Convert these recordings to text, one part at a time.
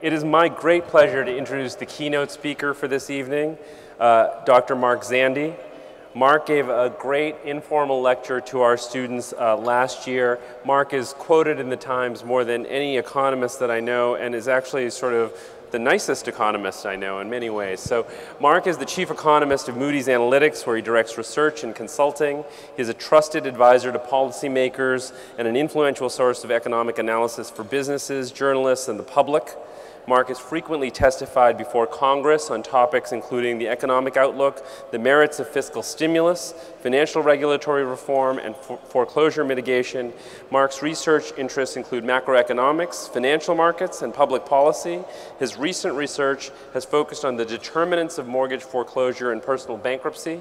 It is my great pleasure to introduce the keynote speaker for this evening, uh, Dr. Mark Zandi. Mark gave a great informal lecture to our students uh, last year. Mark is quoted in the Times more than any economist that I know and is actually sort of the nicest economist I know in many ways. So Mark is the chief economist of Moody's Analytics, where he directs research and consulting. He's a trusted advisor to policymakers and an influential source of economic analysis for businesses, journalists, and the public. Mark has frequently testified before Congress on topics including the economic outlook, the merits of fiscal stimulus, financial regulatory reform, and for foreclosure mitigation. Mark's research interests include macroeconomics, financial markets, and public policy. His recent research has focused on the determinants of mortgage foreclosure and personal bankruptcy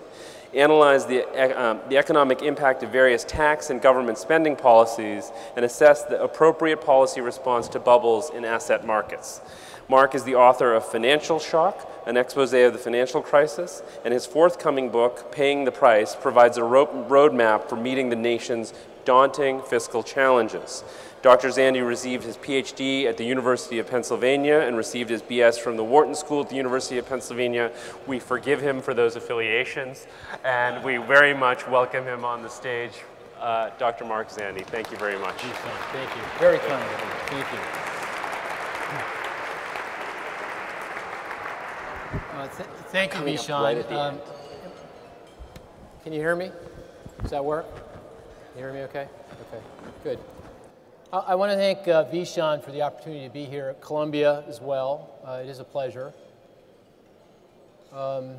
analyze the, um, the economic impact of various tax and government spending policies, and assess the appropriate policy response to bubbles in asset markets. Mark is the author of Financial Shock, an expose of the financial crisis, and his forthcoming book, Paying the Price, provides a ro roadmap for meeting the nation's daunting fiscal challenges. Dr. Zandi received his PhD at the University of Pennsylvania and received his BS from the Wharton School at the University of Pennsylvania. We forgive him for those affiliations, and we very much welcome him on the stage. Uh, Dr. Mark Zandi, thank you very much. Thank you. Very kind of you. Thank you. Uh, th thank you, Vishaan. Right um, can you hear me? Does that work? Can you hear me okay? Okay, good. I want to thank uh, Vishaan for the opportunity to be here at Columbia as well. Uh, it is a pleasure. Um,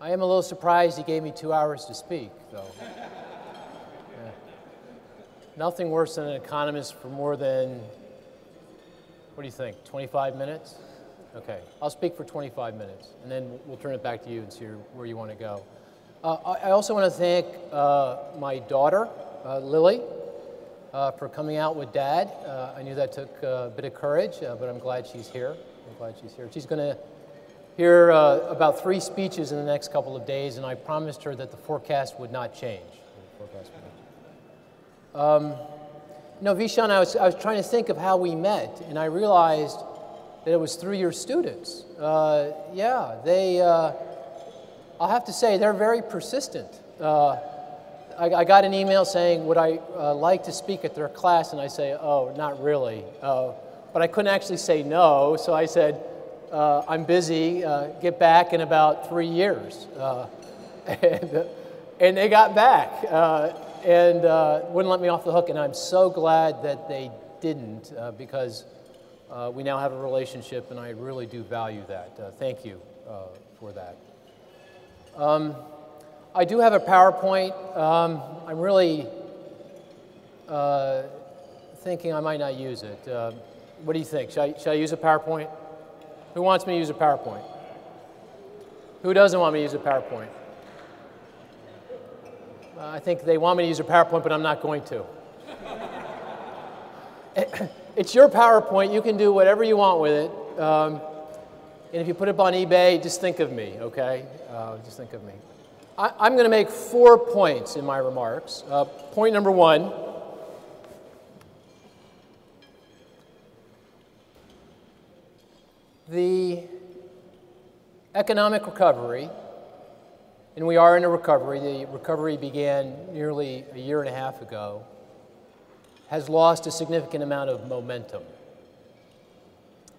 I am a little surprised he gave me two hours to speak, though. Yeah. Nothing worse than an economist for more than, what do you think, 25 minutes? Okay, I'll speak for 25 minutes, and then we'll turn it back to you and see where you want to go. Uh, I also want to thank uh, my daughter, uh, Lily, uh, for coming out with Dad. Uh, I knew that took uh, a bit of courage, uh, but I'm glad she's here. I'm glad she's here. She's going to hear uh, about three speeches in the next couple of days, and I promised her that the forecast would not change. Um, you know, Vishaan, I was, I was trying to think of how we met, and I realized that it was through your students. Uh, yeah, they, I'll have to say, they're very persistent. I, I, got an email saying, would I uh, like to speak at their class? And I say, oh, not really. Uh, but I couldn't actually say no, so I said, uh, I'm busy, uh, get back in about three years. Uh, and, and they got back uh, and wouldn't let me off the hook. And I'm so glad that they didn't because we now have a relationship and I really do value that. thank you for that. Um, I do have a PowerPoint. Um, I'm really uh, thinking I might not use it. Uh, what do you think? Should I, should I use a PowerPoint? Who wants me to use a PowerPoint? Who doesn't want me to use a PowerPoint? Uh, I think they want me to use a PowerPoint, but I'm not going to. it's your PowerPoint. You can do whatever you want with it. Um, and if you put it up on eBay, just think of me, okay? Uh, just think of me. I, am going to make four points in my remarks. Uh, point number one the economic recovery, and we are in a recovery, the recovery began nearly a year and a half ago, has lost a significant amount of momentum.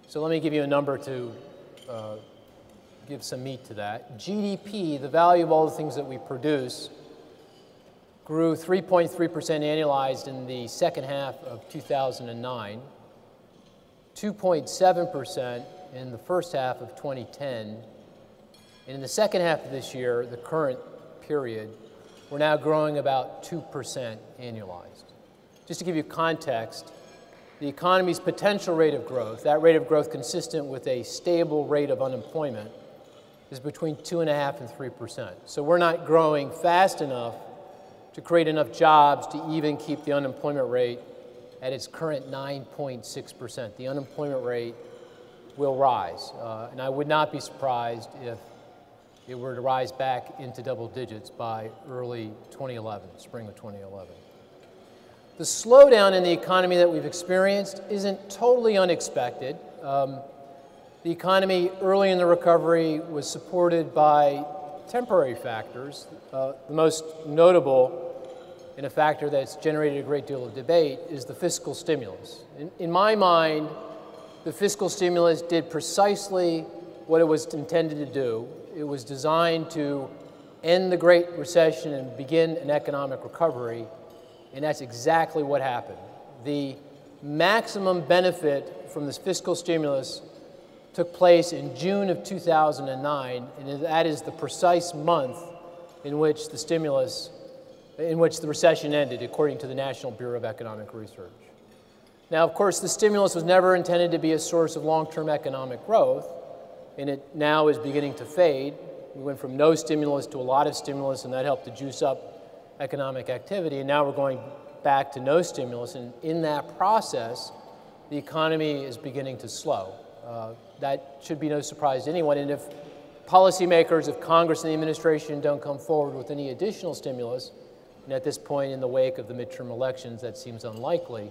So let me give you a number to uh, give some meat to that. GDP, the value of all the things that we produce, grew 3.3% annualized in the second half of 2009, 2.7% in the first half of 2010, and in the second half of this year, the current period, we're now growing about 2% annualized. Just to give you context, the economy's potential rate of growth, that rate of growth consistent with a stable rate of unemployment, is between 2.5 and 3%. So we're not growing fast enough to create enough jobs to even keep the unemployment rate at its current 9.6%. The unemployment rate will rise. Uh, and I would not be surprised if it were to rise back into double digits by early 2011, spring of 2011. The slowdown in the economy that we've experienced isn't totally unexpected. Um, The economy early in the recovery was supported by temporary factors. Uh, the most notable and a factor that's generated a great deal of debate is the fiscal stimulus. In, in my mind, the fiscal stimulus did precisely what it was intended to do. It was designed to end the Great Recession and begin an economic recovery, and that's exactly what happened. The maximum benefit from this fiscal stimulus took place in June of 2009, and that is the precise month in which the stimulus in which the recession ended, according to the National Bureau of Economic Research. Now, of course, the stimulus was never intended to be a source of long term economic growth, and it now is beginning to fade. We went from no stimulus to a lot of stimulus, and that helped to juice up economic activity, and now we're going back to no stimulus, and in that process, the economy is beginning to slow. Uh, that should be no surprise to anyone, and if policymakers, if Congress and the administration don't come forward with any additional stimulus, and at this point in the wake of the midterm elections, that seems unlikely,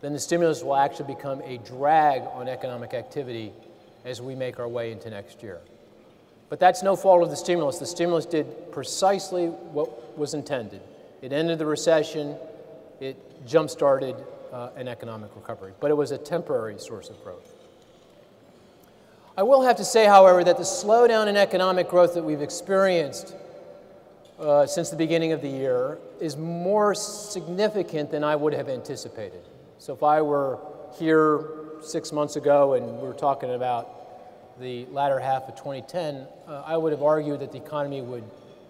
then the stimulus will actually become a drag on economic activity as we make our way into next year. But that's no fault of the stimulus. The stimulus did precisely what was intended. It ended the recession, it jump started uh, an economic recovery, but it was a temporary source of growth. I will have to say, however, that the slowdown in economic growth that we've experienced uh, since the beginning of the year is more significant than I would have anticipated. So if I were here six months ago and we were talking about the latter half of 2010, uh, I would have argued that the economy would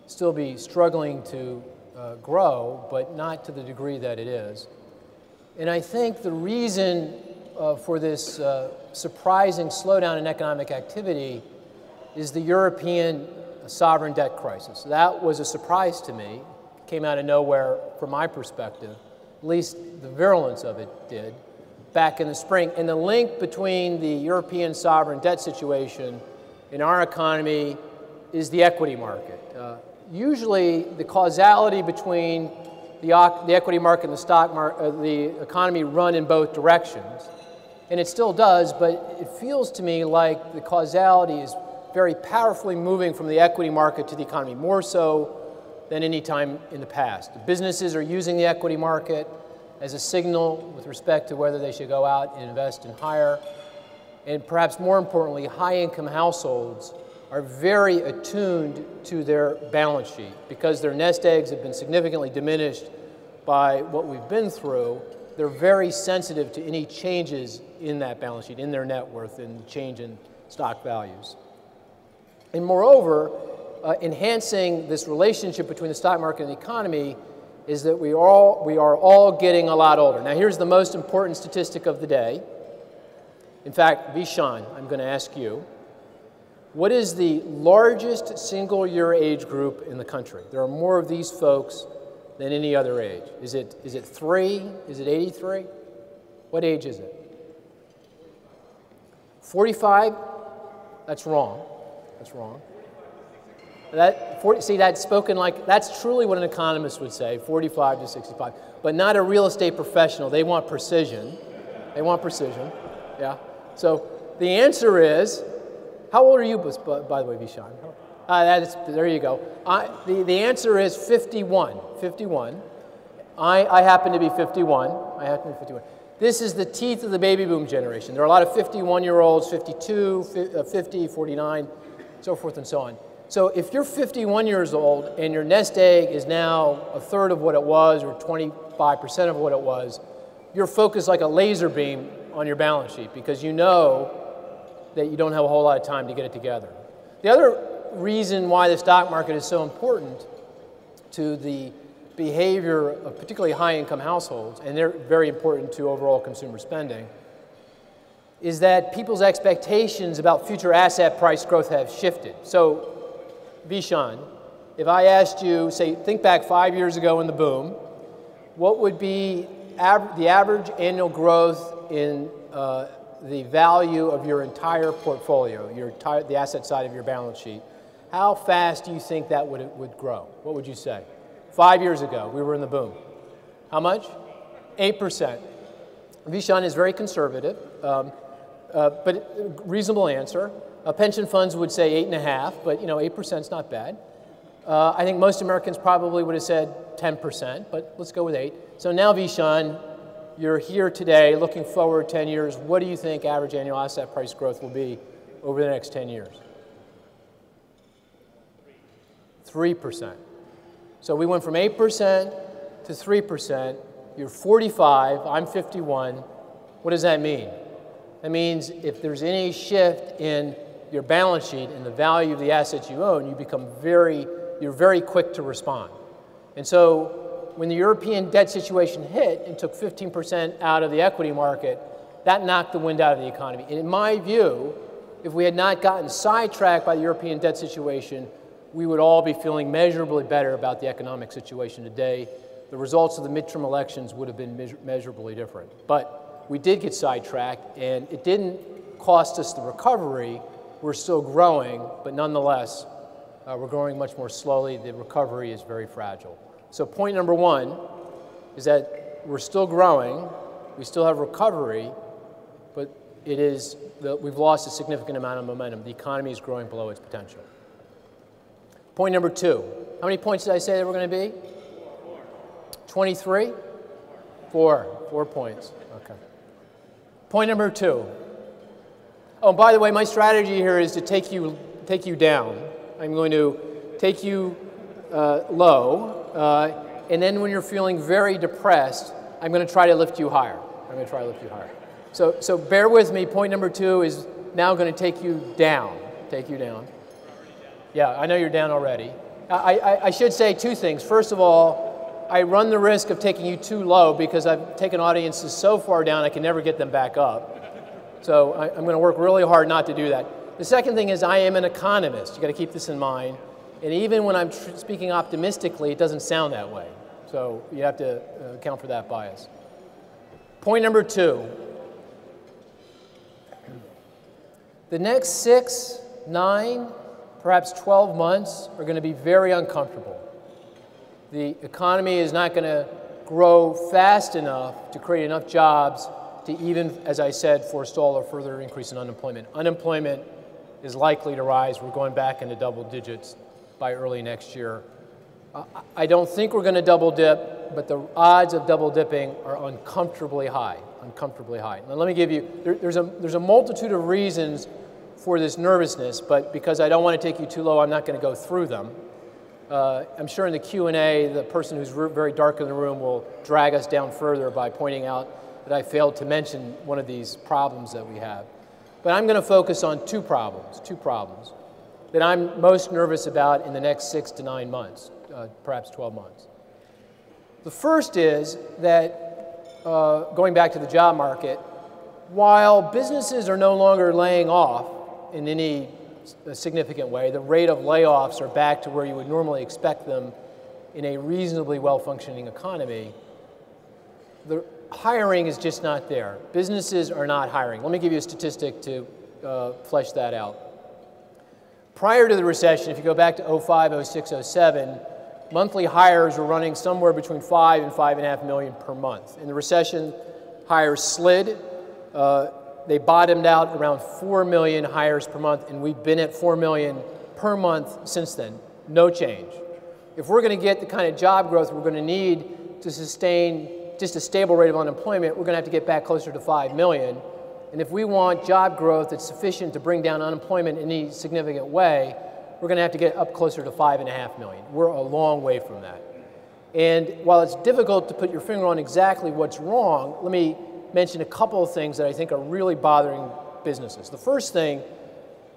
still be struggling to uh, grow, but not to the degree that it is. And I think the reason uh, for this uh, surprising slowdown in economic activity is the European sovereign debt crisis. That was a surprise to me. It came out of nowhere from my perspective. At least the virulence of it did back in the spring. And the link between the European sovereign debt situation and our economy is the equity market. Uh, usually, the causality between the, the equity market and the stock market, uh, the economy run in both directions. And it still does, but it feels to me like the causality is very powerfully moving from the equity market to the economy, more so than any time in the past. Businesses are using the equity market as a signal with respect to whether they should go out and invest and hire. And perhaps more importantly, high income households are very attuned to their balance sheet because their nest eggs have been significantly diminished by what we've been through. They're very sensitive to any changes in that balance sheet, in their net worth, and change in stock values. And moreover, uh, enhancing this relationship between the stock market and the economy is that we, all, we are all getting a lot older. Now, here's the most important statistic of the day. In fact, Vishaan, I'm going to ask you what is the largest single year age group in the country? There are more of these folks than any other age. Is it, is it three? Is it 83? What age is it? 45? That's wrong. That's wrong. That, 40, see, that's spoken like, that's truly what an economist would say, 45 to 65, but not a real estate professional. They want precision. They want precision, yeah. So the answer is, how old are you, by the way, Vishaan? Uh, that's, there you go. I, the, the answer is 51, 51. I, I happen to be 51. I happen to be 51. This is the teeth of the baby boom generation. There are a lot of 51 year olds, 52, 50, uh, 49 so forth and so on. So if you're 51 years old and your nest egg is now a third of what it was or 25% of what it was, you're focused like a laser beam on your balance sheet because you know that you don't have a whole lot of time to get it together. The other reason why the stock market is so important to the behavior of particularly high income households, and they're very important to overall consumer spending, is that people's expectations about future asset price growth have shifted. So, Vishaan, if I asked you, say, think back five years ago in the boom, what would be av- the average annual growth in uh, the value of your entire portfolio, your the asset side of your balance sheet? How fast do you think that would, would grow? What would you say? Five years ago, we were in the boom. How much? 8%. Vishaan is very conservative. Um, uh, but reasonable answer. Uh, pension funds would say eight and a half, but you know, eight percent is not bad. Uh, I think most Americans probably would have said 10%, but let's go with eight. So now, Vishaan, you're here today, looking forward 10 years. What do you think average annual asset price growth will be over the next 10 years? 3%. So we went from 8% to 3%. You're 45, I'm 51. What does that mean? That means if there's any shift in your balance sheet and the value of the assets you own, you become very, you're very quick to respond. And so when the European debt situation hit and took 15% out of the equity market, that knocked the wind out of the economy. And in my view, if we had not gotten sidetracked by the European debt situation, we would all be feeling measurably better about the economic situation today. The results of the midterm elections would have been measur measurably different. But we did get sidetracked, and it didn't cost us the recovery. We're still growing, but nonetheless, uh, we're growing much more slowly. The recovery is very fragile. So, point number one is that we're still growing, we still have recovery, but it is the, we've lost a significant amount of momentum. The economy is growing below its potential. Point number two. How many points did I say there were going to be? 23? Four. Four points. Okay. Point number two. Oh, by the way, my strategy here is to take you, take you down. I'm going to take you uh, low, uh, and then when you're feeling very depressed, I'm going to try to lift you higher. I'm going to try to lift you higher. So, so bear with me. Point number two is now going to take you down. Take you down. Yeah, I know you're down already. I, I, I, should say two things. First of all, I run the risk of taking you too low because I've taken audiences so far down I can never get them back up. So I, am going to work really hard not to do that. The second thing is I am an economist. You've got to keep this in mind. And even when I'm speaking optimistically, it doesn't sound that way. So you have to uh, account for that bias. Point number two. The next six, nine, perhaps 12 months are going to be very uncomfortable. The economy is not going to grow fast enough to create enough jobs to even, as I said, forestall a further increase in unemployment. Unemployment is likely to rise. We're going back into double digits by early next year. I don't think we're going to double dip, but the odds of double dipping are uncomfortably high, uncomfortably high. Now let me give you, there, there's, a, there's a multitude of reasons for this nervousness, but because I don't want to take you too low, I'm not going to go through them. Uh, I'm sure in the Q&A, the person who's very dark in the room will drag us down further by pointing out that I failed to mention one of these problems that we have. But I'm going to focus on two problems, two problems that I'm most nervous about in the next six to nine months, uh, perhaps 12 months. The first is that, uh, going back to the job market, while businesses are no longer laying off, in any significant way. The rate of layoffs are back to where you would normally expect them in a reasonably well functioning economy. The hiring is just not there. Businesses are not hiring. Let me give you a statistic to uh, flesh that out. Prior to the recession, if you go back to 05, 06, 07, monthly hires were running somewhere between 5 and 5.5 million per month. In the recession, hires slid. Uh, they bottomed out around 4 million hires per month, and we've been at 4 million per month since then. No change. If we're going to get the kind of job growth we're going to need to sustain just a stable rate of unemployment, we're going to have to get back closer to 5 million. And if we want job growth that's sufficient to bring down unemployment in any significant way, we're going to have to get up closer to 5.5 million. We're a long way from that. And while it's difficult to put your finger on exactly what's wrong, let me mention a couple of things that I think are really bothering businesses. The first thing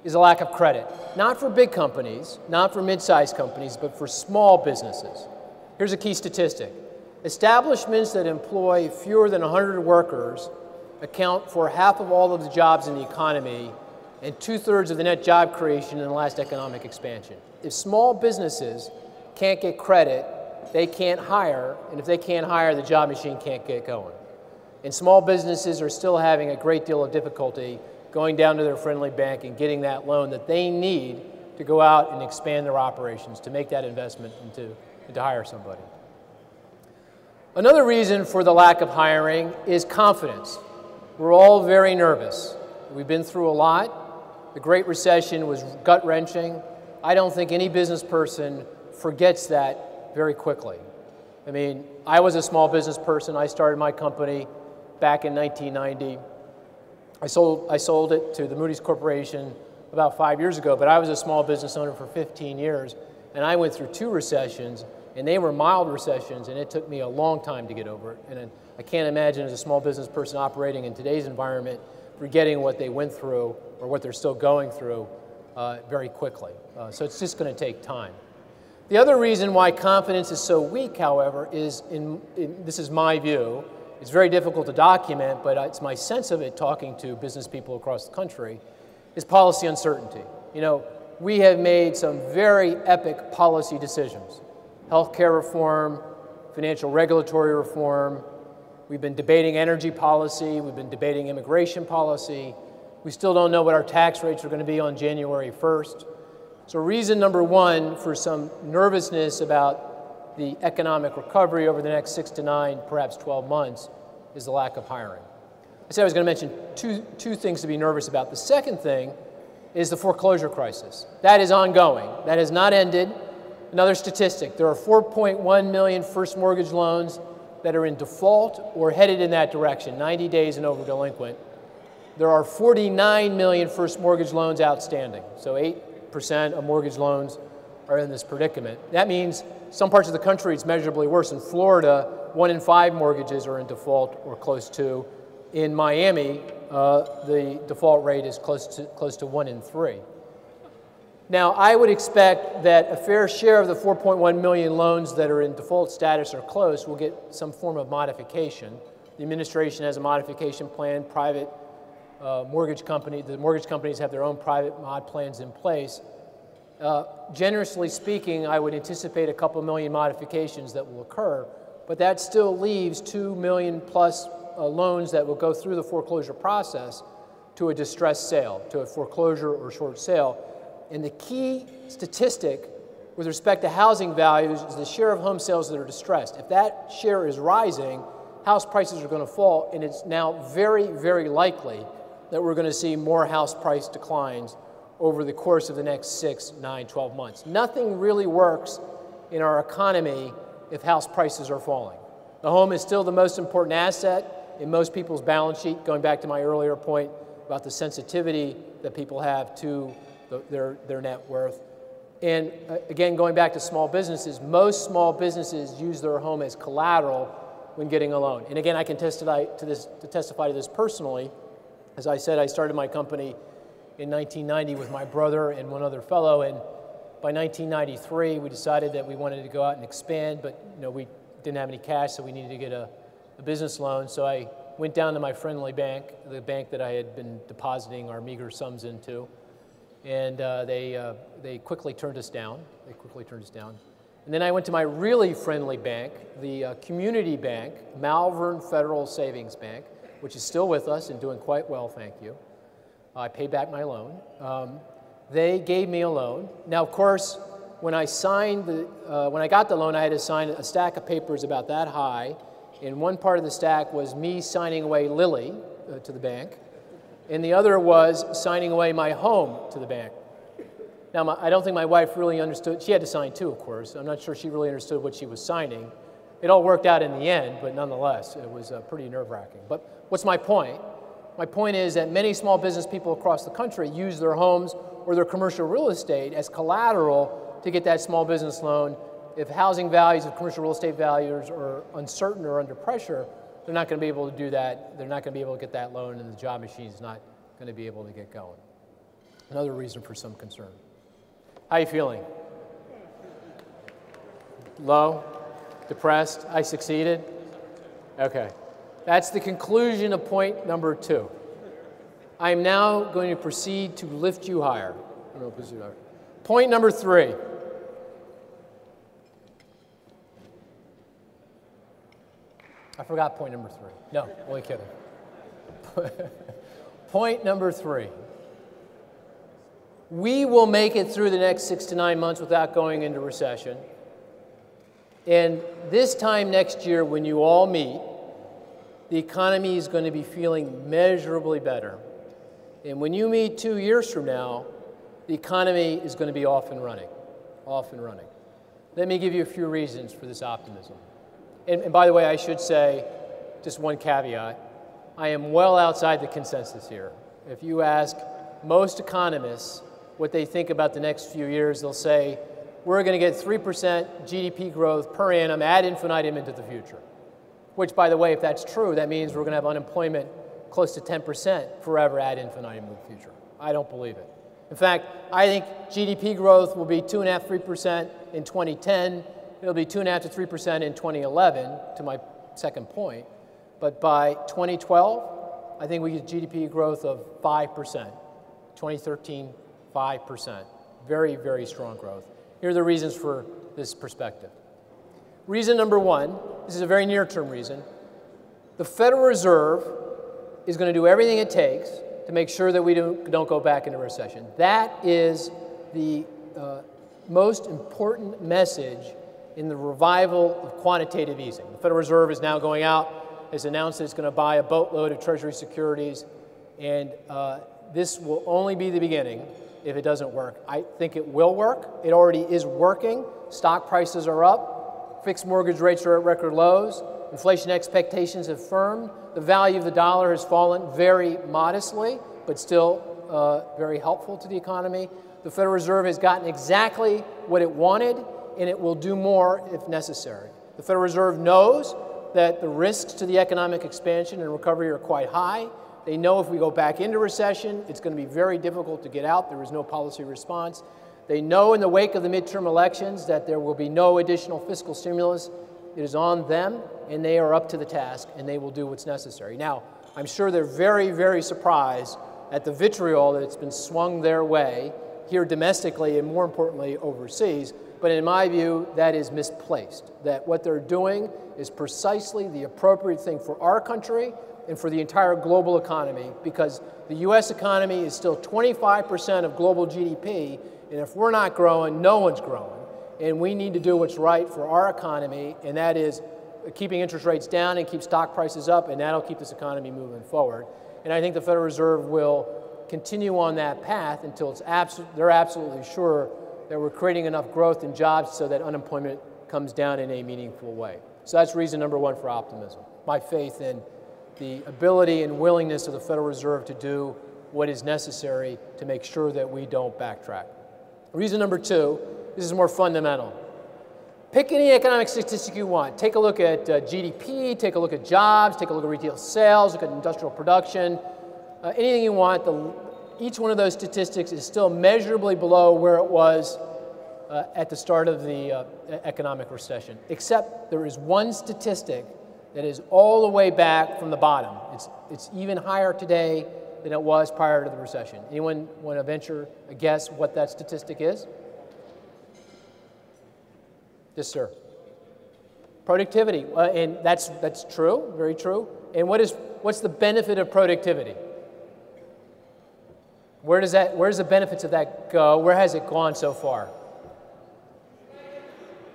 is a lack of credit, not for big companies, not for mid sized companies, but for small businesses. Here's a key statistic establishments that employ fewer than 100 workers account for half of all of the jobs in the economy and two thirds of the net job creation in the last economic expansion. If small businesses can't get credit, they can't hire, and if they can't hire, the job machine can't get going. And small businesses are still having a great deal of difficulty going down to their friendly bank and getting that loan that they need to go out and expand their operations, to make that investment and to, and to hire somebody. Another reason for the lack of hiring is confidence. We're all very nervous. We've been through a lot. The Great Recession was gut wrenching. I don't think any business person forgets that very quickly. I mean, I was a small business person. I started my company back in 1990. I sold, I sold it to the Moody's Corporation about five years ago, but I was a small business owner for 15 years, and I went through two recessions, and they were mild recessions, and it took me a long time to get over it. And I can't imagine as a small business person operating in today's environment forgetting what they went through or what they're still going through uh, very quickly. Uh, so it's just going to take time. The other reason why confidence is so weak, however, is in, in, this is my view. It's very difficult to document, but it's my sense of it talking to business people across the country, is policy uncertainty. You know, we have made some very epic policy decisions. Healthcare reform, financial regulatory reform, we've been debating energy policy, we've been debating immigration policy. We still don't know what our tax rates are going to be on January 1st. So, reason number one for some nervousness about the economic recovery over the next six to nine, perhaps 12 months, is the lack of hiring. I said I was going to mention two, two things to be nervous about. The second thing is the foreclosure crisis. That is ongoing, that has not ended. Another statistic there are 4.1 million first mortgage loans that are in default or headed in that direction, 90 days and over delinquent. There are 49 million first mortgage loans outstanding, so 8 percent of mortgage loans are in this predicament. That means some parts of the country it's measurably worse. In Florida, one in five mortgages are in default or close to. In Miami, uh, the default rate is close to, close to one in three. Now, I would expect that a fair share of the 4.1 million loans that are in default status or close will get some form of modification. The administration has a modification plan, private uh, mortgage company, the mortgage companies have their own private mod plans in place. Uh, generously speaking, I would anticipate a couple million modifications that will occur, but that still leaves 2 million plus uh, loans that will go through the foreclosure process to a distressed sale, to a foreclosure or short sale. And the key statistic with respect to housing values is the share of home sales that are distressed. If that share is rising, house prices are going to fall, and it's now very, very likely that we're going to see more house price declines over the course of the next six, nine, 12 months. Nothing really works in our economy if house prices are falling. The home is still the most important asset in most people's balance sheet, going back to my earlier point about the sensitivity that people have to the, their, their net worth. And uh, again, going back to small businesses, most small businesses use their home as collateral when getting a loan. And again, I can testify to this, to testify to this personally. As I said, I started my company in 1990 with my brother and one other fellow, and by 1993 we decided that we wanted to go out and expand, but you know, we didn't have any cash, so we needed to get a, a business loan. So I went down to my friendly bank, the bank that I had been depositing our meager sums into, and uh, they, uh, they quickly turned us down. They quickly turned us down. And then I went to my really friendly bank, the uh, community bank, Malvern Federal Savings Bank, which is still with us and doing quite well, thank you. I paid back my loan. Um, they gave me a loan. Now, of course, when I signed the, uh, when I got the loan, I had to sign a stack of papers about that high. And one part of the stack was me signing away Lily uh, to the bank, and the other was signing away my home to the bank. Now, my, I don't think my wife really understood. She had to sign too, of course. I'm not sure she really understood what she was signing. It all worked out in the end, but nonetheless, it was uh, pretty nerve wracking. But What's my point? My point is that many small business people across the country use their homes or their commercial real estate as collateral to get that small business loan. If housing values, if commercial real estate values are uncertain or under pressure, they're not going to be able to do that. They're not going to be able to get that loan, and the job machine is not going to be able to get going. Another reason for some concern. How are you feeling? Low? Depressed? I succeeded? Okay. That's the conclusion of point number two. I am now going to proceed to lift you higher. Point number three. I forgot point number three. No, only kidding. point number three. We will make it through the next six to nine months without going into recession. And this time next year, when you all meet, the economy is going to be feeling measurably better. And when you meet two years from now, the economy is going to be off and running, off and running. Let me give you a few reasons for this optimism. And, and by the way, I should say, just one caveat, I am well outside the consensus here. If you ask most economists what they think about the next few years, they'll say, we're going to get 3% GDP growth per annum ad infinitum into the future. Which, by the way, if that's true, that means we're going to have unemployment close to 10% forever ad infinitum in the future. I don't believe it. In fact, I think GDP growth will be 2.5%, 3% in 2010. It'll be 2.5 to 3% in 2011, to my second point. But by 2012, I think we get GDP growth of 5%. 2013, 5%. Very, very strong growth. Here are the reasons for this perspective. Reason number one this is a very near term reason. The Federal Reserve is going to do everything it takes to make sure that we don't, go back into recession. That is the uh, most important message in the revival of quantitative easing. The Federal Reserve is now going out, has announced that it's going to buy a boatload of Treasury securities, and uh, this will only be the beginning if it doesn't work. I think it will work. It already is working. Stock prices are up, fixed mortgage rates are at record lows, inflation expectations have firmed, the value of the dollar has fallen very modestly, but still uh, very helpful to the economy. The Federal Reserve has gotten exactly what it wanted, and it will do more if necessary. The Federal Reserve knows that the risks to the economic expansion and recovery are quite high. They know if we go back into recession, it's going to be very difficult to get out. There is no policy response. They know in the wake of the midterm elections that there will be no additional fiscal stimulus. It is on them, and they are up to the task, and they will do what's necessary. Now, I'm sure they're very, very surprised at the vitriol that's been swung their way here domestically and more importantly overseas. But in my view, that is misplaced. That what they're doing is precisely the appropriate thing for our country and for the entire global economy because the US economy is still 25% of global GDP, and if we're not growing, no one's growing. And we need to do what's right for our economy, and that is keeping interest rates down and keep stock prices up, and that'll keep this economy moving forward. And I think the Federal Reserve will continue on that path until it's they're absolutely sure that we're creating enough growth and jobs so that unemployment comes down in a meaningful way. So that's reason number one for optimism. My faith in the ability and willingness of the Federal Reserve to do what is necessary to make sure that we don't backtrack. Reason number two, this is more fundamental. Pick any economic statistic you want. Take a look at uh, GDP, take a look at jobs, take a look at retail sales, look at industrial production, uh, anything you want. The, each one of those statistics is still measurably below where it was uh, at the start of the uh, economic recession, except there is one statistic that is all the way back from the bottom. It's, it's even higher today than it was prior to the recession. Anyone want to venture a guess what that statistic is? Yes, sir. Productivity, uh, and that's, that's true, very true. And what is, what's the benefit of productivity? Where does that, where does the benefits of that go? Where has it gone so far?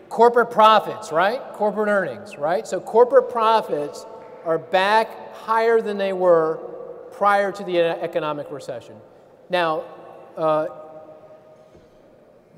corporate profits, right? Corporate earnings, right? So corporate profits are back higher than they were prior to the economic recession. Now, uh,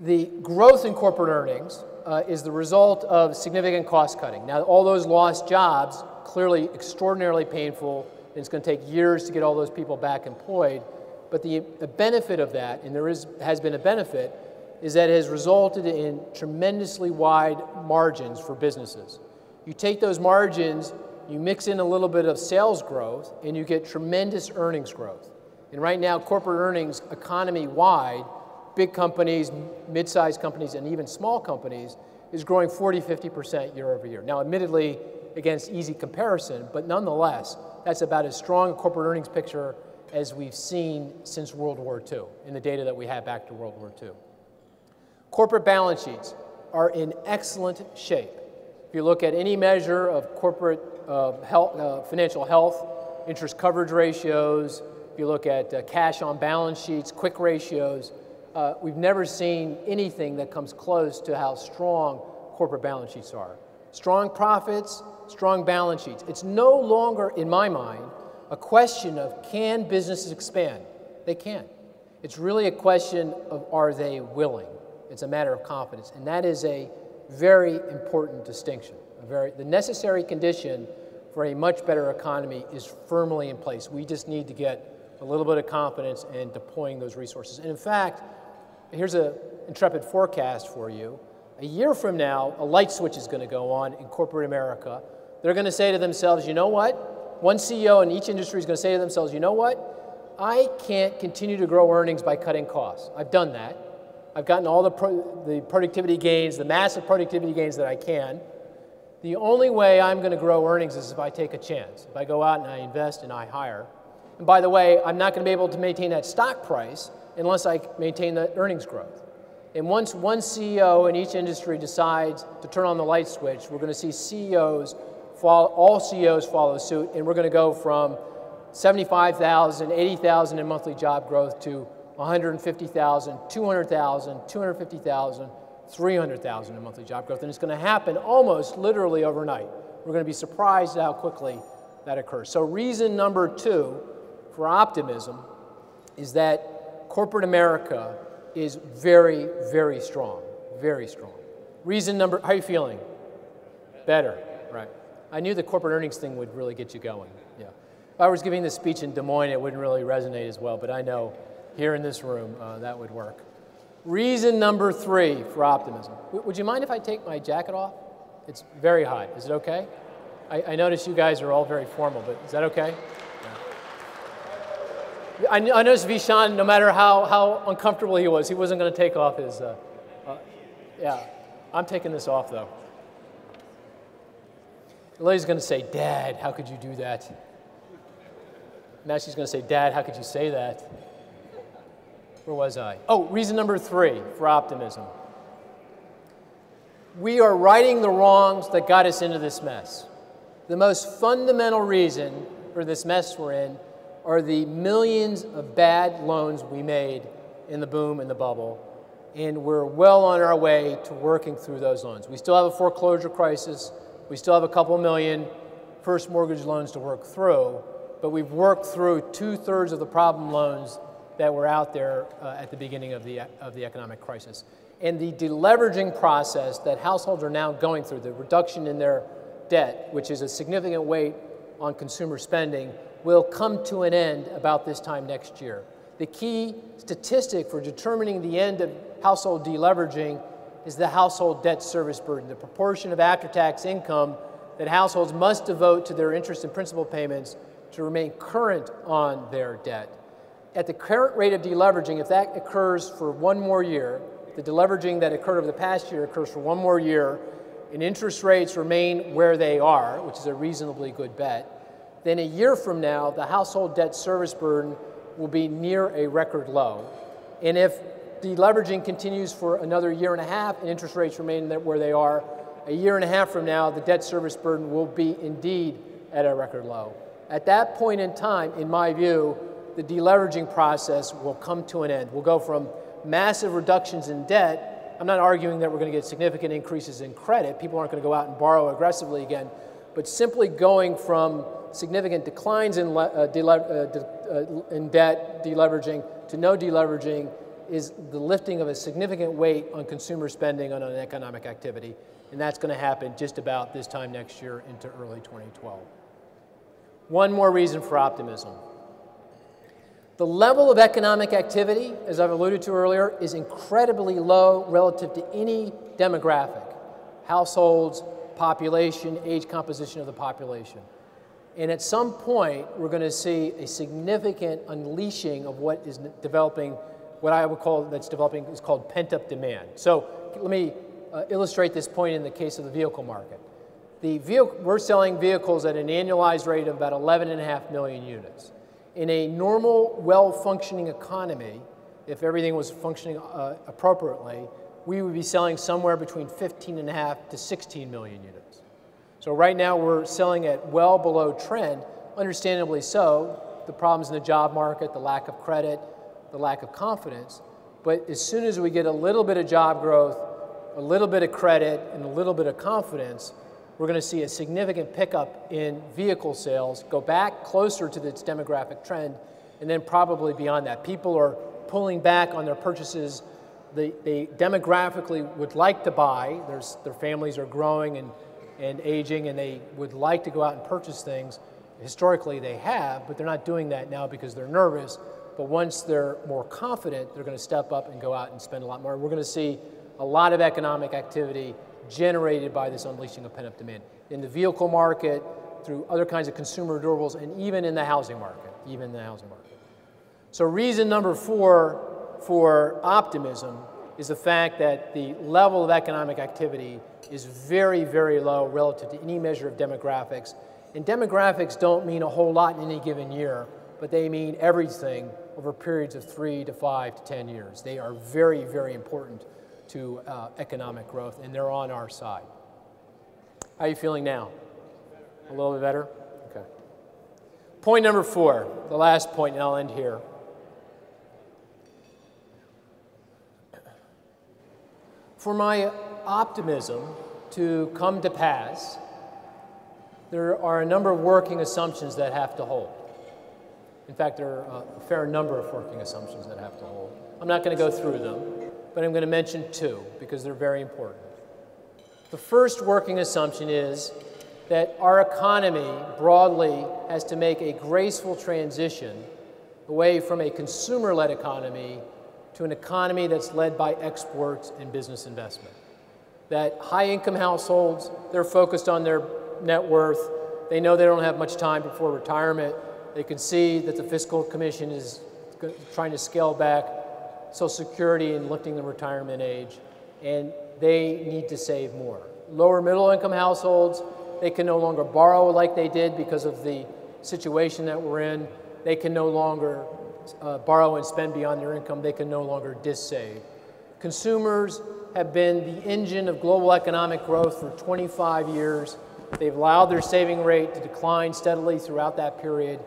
the growth in corporate earnings uh, is the result of significant cost cutting. Now, all those lost jobs, clearly extraordinarily painful, and it's going to take years to get all those people back employed. But the, the benefit of that, and there is, has been a benefit, is that it has resulted in tremendously wide margins for businesses. You take those margins, you mix in a little bit of sales growth, and you get tremendous earnings growth. And right now, corporate earnings, economy wide, big companies, mid sized companies, and even small companies, is growing 40, 50% year over year. Now, admittedly, against easy comparison, but nonetheless, that's about as strong a corporate earnings picture as we've seen since World War II in the data that we had back to World War II. Corporate balance sheets are in excellent shape. If you look at any measure of corporate uh, health, uh, financial health, interest coverage ratios, if you look at uh, cash on balance sheets, quick ratios, uh, we've never seen anything that comes close to how strong corporate balance sheets are. Strong profits, strong balance sheets. It's no longer, in my mind, a question of can businesses expand? They can't. It's really a question of are they willing? It's a matter of confidence. And that is a very important distinction. Very, the necessary condition for a much better economy is firmly in place. We just need to get a little bit of confidence in deploying those resources. And in fact, here's an intrepid forecast for you. A year from now, a light switch is going to go on in corporate America. They're going to say to themselves, you know what? One CEO in each industry is going to say to themselves, you know what? I can't continue to grow earnings by cutting costs. I've done that. I've gotten all the, pro the productivity gains, the massive productivity gains that I can. The only way I'm going to grow earnings is if I take a chance, if I go out and I invest and I hire. And by the way, I'm not going to be able to maintain that stock price unless I maintain the earnings growth. And once one CEO in each industry decides to turn on the light switch, we're going to see CEOs, follow, all CEOs follow suit, and we're going to go from 75,000, 80,000 in monthly job growth to 150,000, 200,000, 250,000, 300,000 in monthly job growth. And it's going to happen almost literally overnight. We're going to be surprised at how quickly that occurs. So, reason number two for optimism is that corporate America is very, very strong. Very strong. Reason number, how are you feeling? Better, right. I knew the corporate earnings thing would really get you going. Yeah. If I was giving this speech in Des Moines, it wouldn't really resonate as well, but I know here in this room uh, that would work. Reason number three for optimism. W would you mind if I take my jacket off? It's very hot. Is it okay? I, I notice you guys are all very formal, but is that okay? I, I noticed Vishaan, no matter how, how uncomfortable he was, he wasn't going to take off his. Uh, uh, yeah, I'm taking this off though. Lady's going to say, Dad, how could you do that? Now she's going to say, Dad, how could you say that? Where was I? Oh, reason number three for optimism. We are righting the wrongs that got us into this mess. The most fundamental reason for this mess we're in are the millions of bad loans we made in the boom and the bubble. And we're well on our way to working through those loans. We still have a foreclosure crisis. We still have a couple million first mortgage loans to work through. But we've worked through two thirds of the problem loans that were out there uh, at the beginning of the, of the economic crisis. And the deleveraging process that households are now going through, the reduction in their debt, which is a significant weight on consumer spending, will come to an end about this time next year. The key statistic for determining the end of household deleveraging is the household debt service burden, the proportion of after tax income that households must devote to their interest and principal payments to remain current on their debt. At the current rate of deleveraging, if that occurs for one more year, the deleveraging that occurred over the past year occurs for one more year, and interest rates remain where they are, which is a reasonably good bet, then a year from now, the household debt service burden will be near a record low. And if deleveraging continues for another year and a half and interest rates remain where they are, a year and a half from now, the debt service burden will be indeed at a record low. At that point in time, in my view, the deleveraging process will come to an end. We'll go from massive reductions in debt. I'm not arguing that we're going to get significant increases in credit. People aren't going to go out and borrow aggressively again. But simply going from significant declines in, uh, uh, de uh, in debt, deleveraging, to no deleveraging is the lifting of a significant weight on consumer spending on an economic activity. And that's going to happen just about this time next year into early 2012. One more reason for optimism. The level of economic activity, as I've alluded to earlier, is incredibly low relative to any demographic households, population, age composition of the population. And at some point, we're going to see a significant unleashing of what is developing, what I would call that's developing is called pent up demand. So let me uh, illustrate this point in the case of the vehicle market. The vehicle, we're selling vehicles at an annualized rate of about 11.5 million units. In a normal, well functioning economy, if everything was functioning uh, appropriately, we would be selling somewhere between 15.5 to 16 million units. So right now we're selling at well below trend, understandably so. The problems in the job market, the lack of credit, the lack of confidence. But as soon as we get a little bit of job growth, a little bit of credit, and a little bit of confidence, we're going to see a significant pickup in vehicle sales, go back closer to its demographic trend, and then probably beyond that. People are pulling back on their purchases. They, they demographically would like to buy, There's, their families are growing and, and aging, and they would like to go out and purchase things. Historically, they have, but they're not doing that now because they're nervous. But once they're more confident, they're going to step up and go out and spend a lot more. We're going to see a lot of economic activity generated by this unleashing of pent up demand in the vehicle market, through other kinds of consumer durables, and even in the housing market. Even in the housing market. So, reason number four for optimism is the fact that the level of economic activity is very, very low relative to any measure of demographics. And demographics don't mean a whole lot in any given year, but they mean everything over periods of three to five to 10 years. They are very, very important to uh, economic growth, and they're on our side. How are you feeling now? A little bit better? Okay. Point number four, the last point, and I'll end here. For my optimism to come to pass, there are a number of working assumptions that have to hold. In fact, there are a fair number of working assumptions that have to hold. I'm not going to go through them, but I'm going to mention two because they're very important. The first working assumption is that our economy broadly has to make a graceful transition away from a consumer led economy to an economy that's led by exports and business investment. That high income households, they're focused on their net worth. They know they don't have much time before retirement. They can see that the Fiscal Commission is trying to scale back Social Security and lifting the retirement age, and they need to save more. Lower middle income households, they can no longer borrow like they did because of the situation that we're in. They can no longer uh, borrow and spend beyond their income. They can no longer dissave. Consumers have been the engine of global economic growth for 25 years. They've allowed their saving rate to decline steadily throughout that period.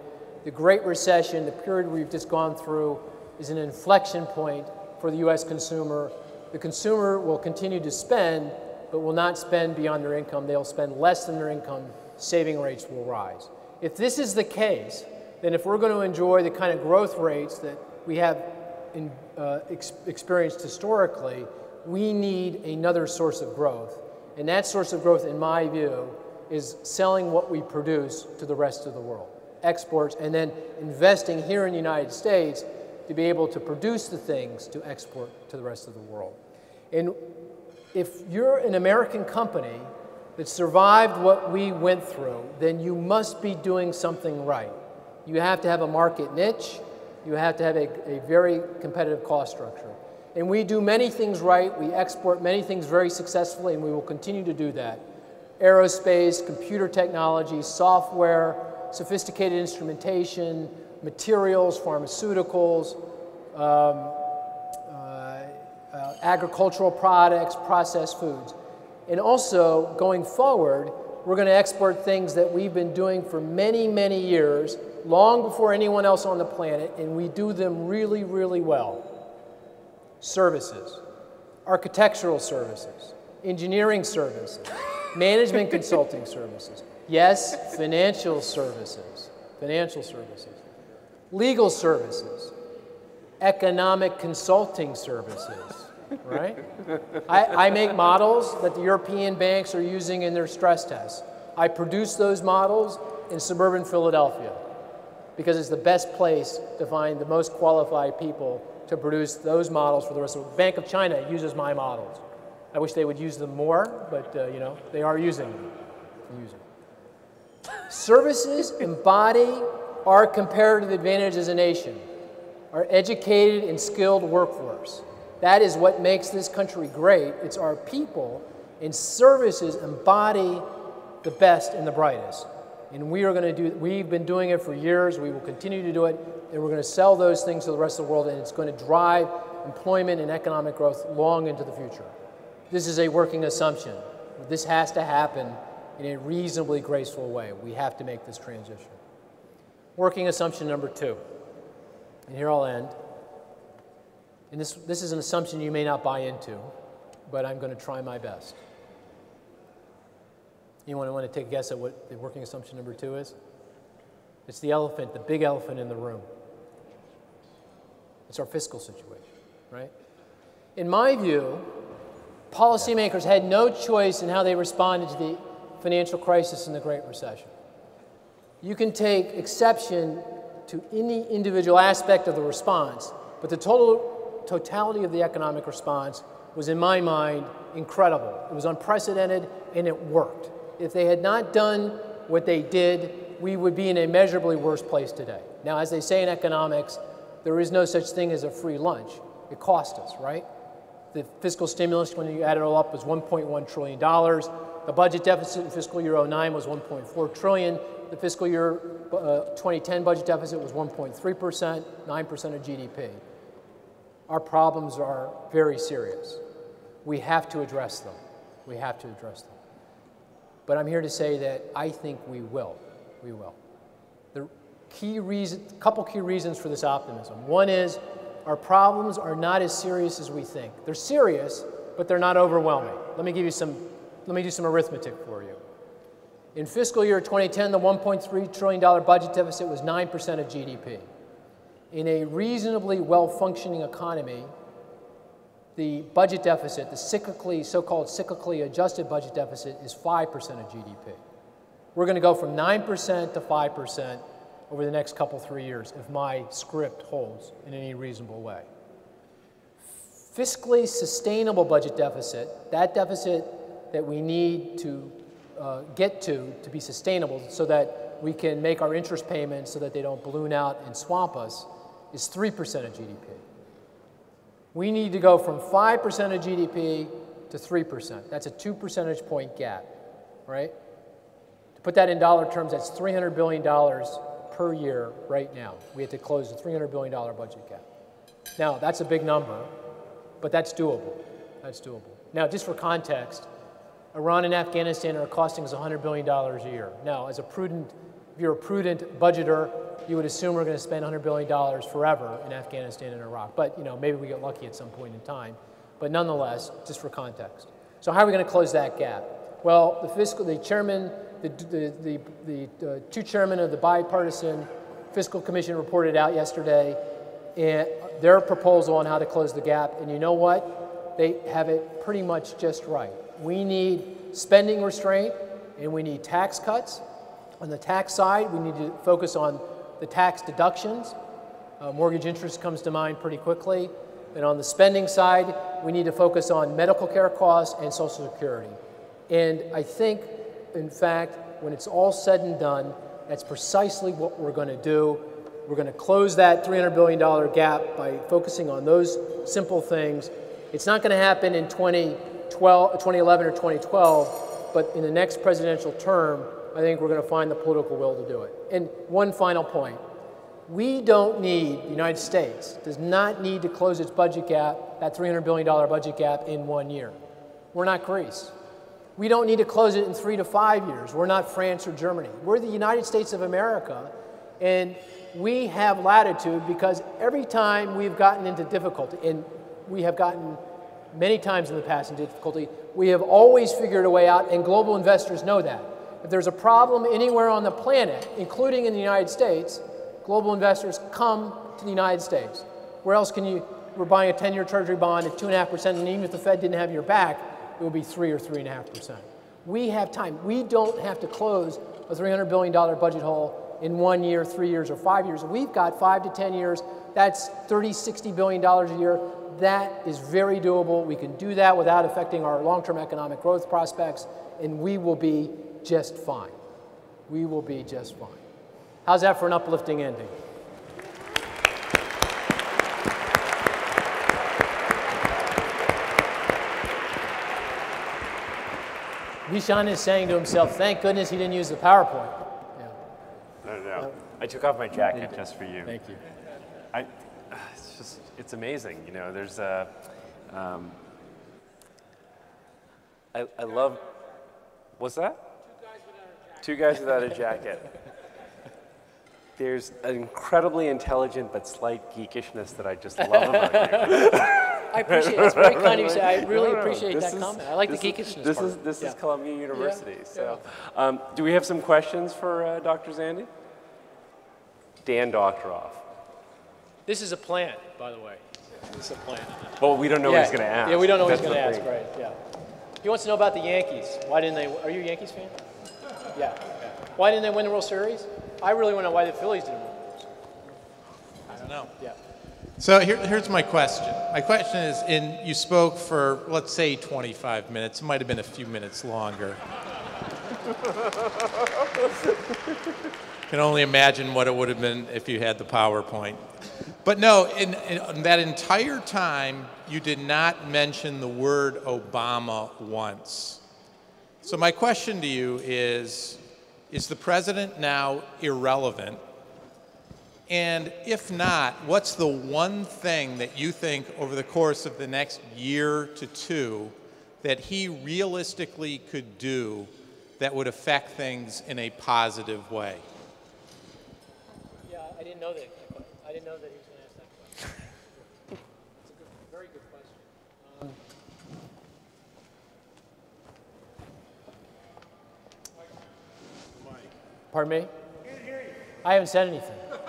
The Great Recession, the period we've just gone through, is an inflection point for the U.S. consumer. The consumer will continue to spend, but will not spend beyond their income. They'll spend less than their income. Saving rates will rise. If this is the case, then if we're going to enjoy the kind of growth rates that we have in, uh, ex experienced historically, we need another source of growth. And that source of growth, in my view, is selling what we produce to the rest of the world, exports, and then investing here in the United States to be able to produce the things to export to the rest of the world. And if you're an American company that survived what we went through, then you must be doing something right. You have to have a market niche, you have to have a, a very competitive cost structure. And we do many things right, we export many things very successfully, and we will continue to do that. Aerospace, computer technology, software, sophisticated instrumentation, materials, pharmaceuticals, um, uh, agricultural products, processed foods. And also, going forward, we're going to export things that we've been doing for many, many years, long before anyone else on the planet, and we do them really, really well. Services, architectural services, engineering services, management consulting services. Yes, financial services, financial services, legal services, economic consulting services right? I, I make models that the European banks are using in their stress tests. I produce those models in suburban Philadelphia because it's the best place to find the most qualified people to produce those models for the rest of the. Bank of China uses my models. I wish they would use them more, but uh, you know, they are using them. Using. Services embody our comparative advantage as a nation, our educated and skilled workforce. That is what makes this country great. It's our people and services embody the best and the brightest. And we are going to do, we've been doing it for years. We will continue to do it. And we're going to sell those things to the rest of the world. And it's going to drive employment and economic growth long into the future. This is a working assumption. This has to happen in a reasonably graceful way. We have to make this transition. Working assumption number two. And here I'll end. And this, this is an assumption you may not buy into, but I'm going to try my best. Anyone want to take a guess at what the working assumption number two is? It's the elephant, the big elephant in the room. It's our fiscal situation, right? In my view, policymakers had no choice in how they responded to the financial crisis and the Great Recession. You can take exception to any individual aspect of the response, but the total totality of the economic response was, in my mind, incredible. It was unprecedented and it worked. If they had not done what they did, we would be in a measurably worse place today. Now, as they say in economics, there is no such thing as a free lunch. It cost us, right? The fiscal stimulus, when you add it all up, was $1.1 trillion. The budget deficit in fiscal year 09 was 1.4 trillion. The fiscal year uh, 2010 budget deficit was 1.3%, 9% of GDP. Our problems are very serious. We have to address them. We have to address them. But I'm here to say that I think we will. We will. The key reason, couple key reasons for this optimism. One is our problems are not as serious as we think. They're serious, but they're not overwhelming. Let me give you some, let me do some arithmetic for you. In fiscal year 2010, the $1.3 trillion budget deficit was 9% of GDP. In a reasonably well functioning economy, the budget deficit, the cyclically, so called cyclically adjusted budget deficit, is 5% of GDP. We're going to go from 9% to 5% over the next couple, three years if my script holds in any reasonable way. Fiscally sustainable budget deficit, that deficit that we need to uh, get to to be sustainable so that we can make our interest payments so that they don't balloon out and swamp us is 3% of GDP. We need to go from 5% of GDP to 3%. That's a two percentage point gap, right? To put that in dollar terms, that's $300 billion per year right now. We have to close the $300 billion budget gap. Now, that's a big number, but that's doable. That's doable. Now, just for context, Iraq and Afghanistan are costing us $100 billion a year. Now, as a prudent, if you're a prudent budgeter, you would assume we're going to spend $100 billion forever in Afghanistan and Iraq. But, you know, maybe we get lucky at some point in time. But nonetheless, just for context. So how are we going to close that gap? Well, the fiscal, the chairman, the, the, the, the uh, two chairmen of the bipartisan fiscal commission reported out yesterday and their proposal on how to close the gap. And you know what? They have it pretty much just right. We need spending restraint and we need tax cuts. On the tax side, we need to focus on the tax deductions. Uh, mortgage interest comes to mind pretty quickly. And on the spending side, we need to focus on medical care costs and Social Security. And I think, in fact, when it's all said and done, that's precisely what we're going to do. We're going to close that $300 billion gap by focusing on those simple things. It's not going to happen in 2012, 2011 or 2012, but in the next presidential term, I think we're going to find the political will to do it. And one final point. We don't need, the United States does not need to close its budget gap, that $300 billion budget gap, in one year. We're not Greece. We don't need to close it in three to five years. We're not France or Germany. We're the United States of America, and we have latitude because every time we've gotten into difficulty, and we have gotten many times in the past in difficulty, we have always figured a way out, and global investors know that. If there's a problem anywhere on the planet, including in the United States, global investors come to the United States. Where else can you? We're buying a 10 year Treasury bond at 2.5%, and even if the Fed didn't have your back, it would be 3 or 3.5%. We have time. We don't have to close a $300 billion budget hole in one year, three years, or five years. We've got five to 10 years. That's 30, 60 billion dollars a year. That is very doable. We can do that without affecting our long term economic growth prospects, and we will be just fine. We will be just fine. How's that for an uplifting ending? Vishaan is saying to himself, thank goodness he didn't use the PowerPoint. Yeah. No, no, no. I took off my jacket just for you. Thank you. I, it's just, it's amazing. You know, there's a, um, I, I love, what's that? Two guys without a jacket. There's an incredibly intelligent but slight geekishness that I just love about you. I appreciate it. It's very kind of you. I really No, no, appreciate that is- comment. I like the is- geekishness This part. is this Yeah. is Columbia University. Yeah, So, um, do we have some questions for uh, Dr. Zandi? Dan Doctoroff. This is a plan, by the way. This is a plan. Well, we don't know yeah. what he's going to ask. Yeah, we don't know what he's going to ask, thing. right? Yeah. He wants to know about the Yankees. Why didn't they? Are you a Yankees fan? Yeah. yeah. Why didn't they win the World Series? I really want to know why the Phillies didn't win. I don't know. Yeah. So here, here's my question. My question is, in you spoke for let's say 25 minutes. It might have been a few minutes longer. Can only imagine what it would have been if you had the PowerPoint. But no, in, in that entire time, you did not mention the word Obama once. So my question to you is, is the president now irrelevant? And if not, what's the one thing that you think over the course of the next year to two that he realistically could do that would affect things in a positive way? Yeah, I didn't know that. I didn't know that Pardon me? I haven't said anything.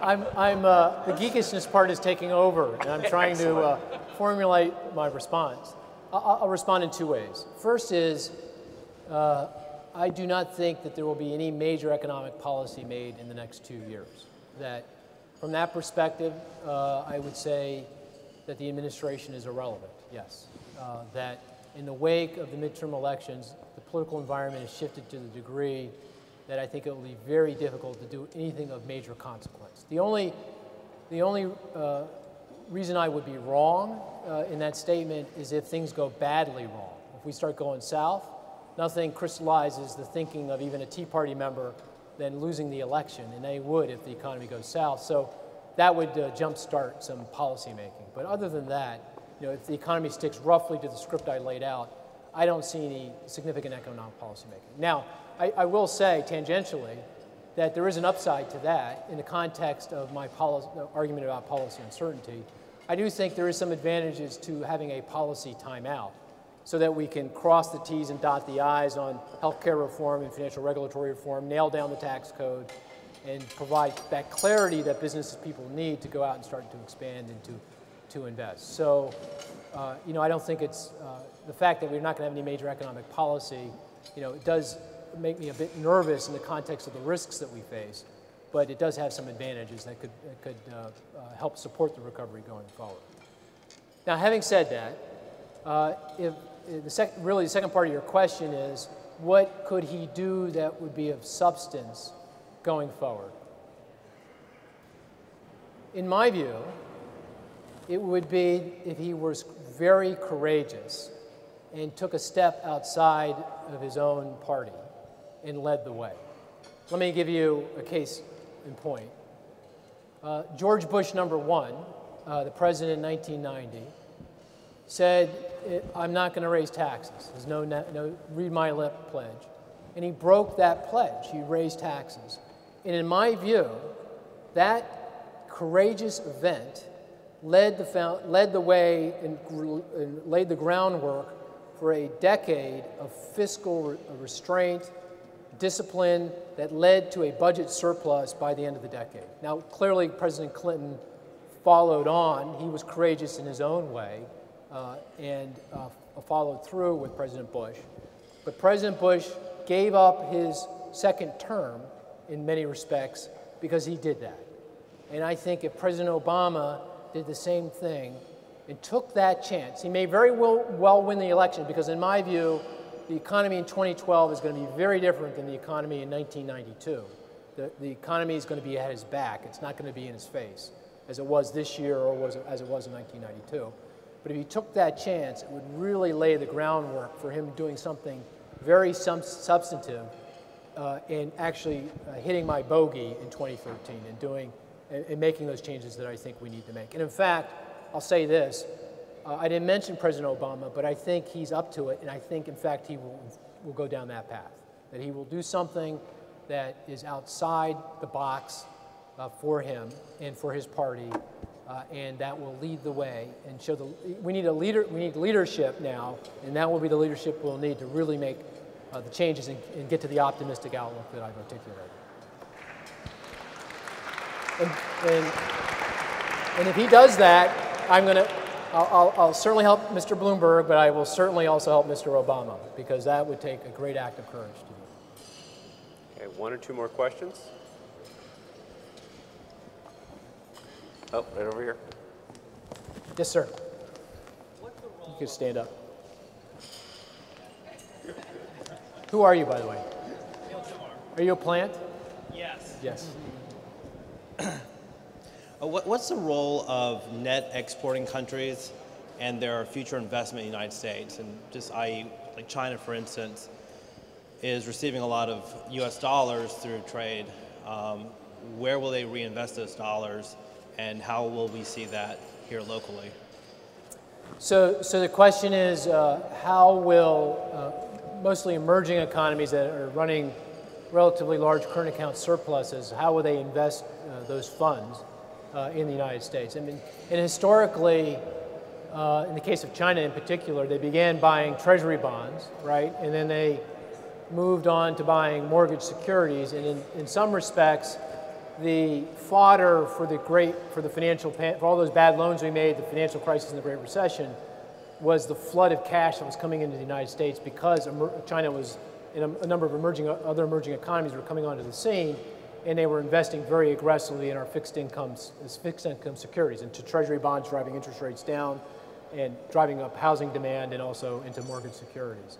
I'm, I'm, uh, the geekishness part is taking over, and I'm trying to uh, formulate my response. I'll, I'll respond in two ways. First is, uh, I do not think that there will be any major economic policy made in the next two years. That, from that perspective, uh, I would say that the administration is irrelevant, yes. Uh, that in the wake of the midterm elections, the political environment has shifted to the degree that I think it will be very difficult to do anything of major consequence. The only, the only uh, reason I would be wrong uh, in that statement is if things go badly wrong. If we start going south, nothing crystallizes the thinking of even a Tea Party member than losing the election, and they would if the economy goes south. So that would uh, jumpstart some policy making. But other than that, you know, if the economy sticks roughly to the script I laid out, I don't see any significant economic policy making. Now, I, I will say tangentially that there is an upside to that in the context of my policy, uh, argument about policy uncertainty. I do think there is some advantages to having a policy timeout so that we can cross the T's and dot the I's on healthcare reform and financial regulatory reform, nail down the tax code, and provide that clarity that businesses people need to go out and start to expand and to, to invest. So, uh, you know, I don't think it's uh, the fact that we're not going to have any major economic policy, you know, it does make me a bit nervous in the context of the risks that we face, but it does have some advantages that could, that could uh, uh, help support the recovery going forward. Now, having said that, uh, if, if the really the second part of your question is, what could he do that would be of substance going forward? In my view, it would be if he was very courageous and took a step outside of his own party and led the way. Let me give you a case in point. Uh, George Bush, number one, uh, the president in 1990, said, I'm not going to raise taxes. There's no, no read my lip pledge. And he broke that pledge. He raised taxes. And in my view, that courageous event led the, led the way and, and laid the groundwork for a decade of fiscal re restraint, discipline that led to a budget surplus by the end of the decade. Now, clearly, President Clinton followed on. He was courageous in his own way uh, and uh, followed through with President Bush. But President Bush gave up his second term in many respects because he did that. And I think if President Obama did the same thing and took that chance, he may very well, well win the election because, in my view, the economy in 2012 is going to be very different than the economy in 1992. The, the economy is going to be at his back. It's not going to be in his face, as it was this year or was, as it was in 1992. But if he took that chance, it would really lay the groundwork for him doing something very sub substantive uh, and actually uh, hitting my bogey in 2013 and doing and, and, making those changes that I think we need to make. And in fact, I'll say this: uh, I didn't mention President Obama, but I think he's up to it, and I think, in fact, he will will go down that path. That he will do something that is outside the box uh, for him and for his party uh, and that will lead the way and show the. We need a leader. We need leadership now, and that will be the leadership we'll need to really make uh, the changes and, and, get to the optimistic outlook that I've articulated. And, and, and if he does that, I'm going to, I'll, I'll, I'll certainly help Mr. Bloomberg, but I will certainly also help Mr. Obama because that would take a great act of courage to do. Okay, one or two more questions? Oh, right over here. Yes, sir. You can stand up. Who are you, by the way? Are you a plant? Yes. Yes. Uh, what, what's the role of net exporting countries and their future investment in the United States? And just, i.e., like China, for instance, is receiving a lot of U.S. dollars through trade. Um, where will they reinvest those dollars, and how will we see that here locally? So, so the question is, uh, how will uh, mostly emerging economies that are running relatively large current account surpluses, how will they invest uh, those funds uh, in the United States? I mean, and historically, uh, in the case of China in particular, they began buying treasury bonds, right? And then they moved on to buying mortgage securities. And in, in some respects, the fodder for the great, for the financial, for all those bad loans we made, the financial crisis and the Great Recession, was the flood of cash that was coming into the United States because China was, in a, a number of emerging, other emerging economies were coming onto the scene, and they were investing very aggressively in our fixed incomes, fixed income securities, into treasury bonds driving interest rates down and driving up housing demand and also into mortgage securities.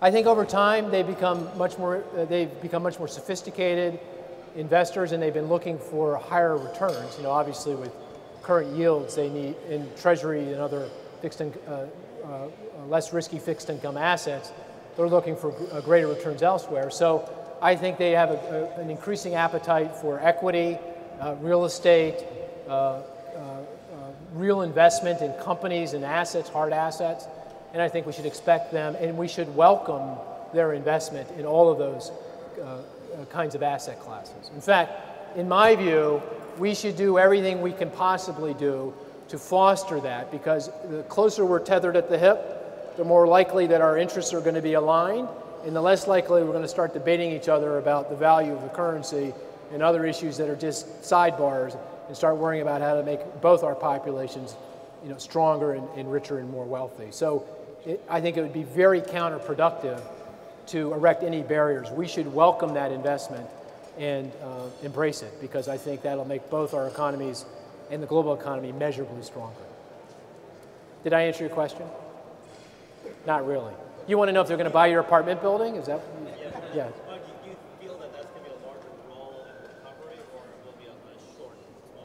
I think over time they become much more, uh, they've become much more sophisticated investors and they've been looking for higher returns. You know, obviously with current yields, they need in treasury and other fixed in, uh, uh, less risky fixed income assets, they're looking for uh, greater returns elsewhere. So I think they have a, a, an increasing appetite for equity, uh, real estate, uh, uh, real investment in companies and assets, hard assets. And I think we should expect them and we should welcome their investment in all of those uh, kinds of asset classes. In fact, in my view, we should do everything we can possibly do to foster that because the closer we're tethered at the hip, the more likely that our interests are going to be aligned, and the less likely we're going to start debating each other about the value of the currency and other issues that are just sidebars and start worrying about how to make both our populations you know, stronger and, and richer and more wealthy. So it, I think it would be very counterproductive to erect any barriers. We should welcome that investment and uh, embrace it because I think that'll make both our economies and the global economy measurably stronger. Did I answer your question? Not really. You want to know if they're going to buy your apartment building? Is that? Yeah. Yeah. You feel that that's going to be a large role property or will be a short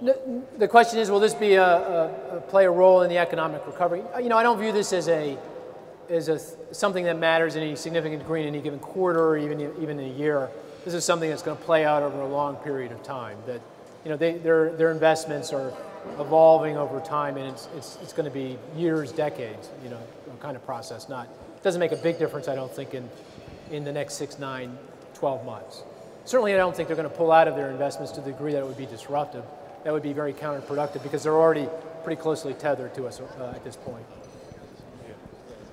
No, the question is, will this be a, a, a, play a role in the economic recovery? Uh, you know, I don't view this as a is a, something that matters in any significant degree in any given quarter or even, even in a year. This is something that's going to play out over a long period of time. That, you know, they, their, their investments are evolving over time and it's, it's, it's going to be years, decades, you know, kind of process. Not, it doesn't make a big difference, I don't think, in, in the next six, nine, 12 months. Certainly, I don't think they're going to pull out of their investments to the degree that it would be disruptive. That would be very counterproductive because they're already pretty closely tethered to us uh, at this point.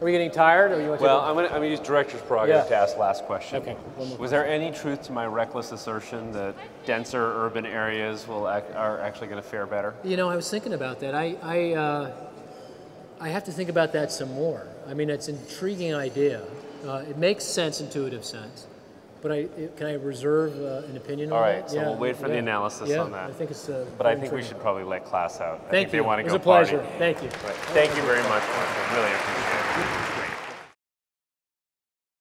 Are we getting tired? Or you want well, to I'm going to use director's prerogative yeah. to ask last question. Okay. Was there any truth to my reckless assertion that denser urban areas will act, are actually going to fare better? You know, I was thinking about that. I, I, uh, I have to think about that some more. I mean, it's an intriguing idea. Uh, it makes sense, intuitive sense. But I, can I reserve uh, an opinion All on right, that? so yeah. we'll wait for yeah. the analysis yeah, on that. I think it's. Uh, but I think we should probably let class out. Thank I think you. they want to it go was a pleasure. party. Thank you. But thank you very much. Really appreciate it.